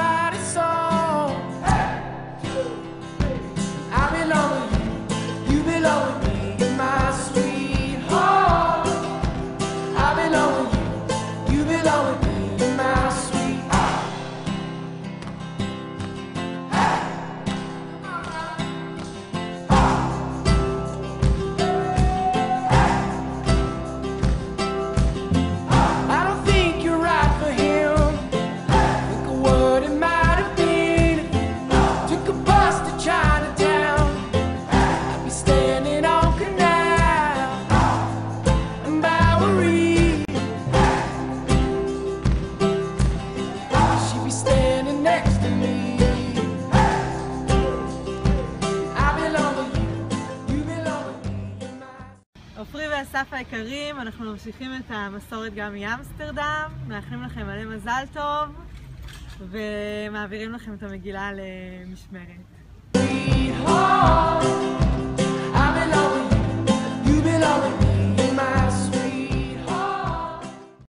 Write a song. עופרי ואסף היקרים, אנחנו ממשיכים את המסורת גם מאמסטרדם, מאחלים לכם מלא מזל טוב ומעבירים לכם את המגילה למשמרת.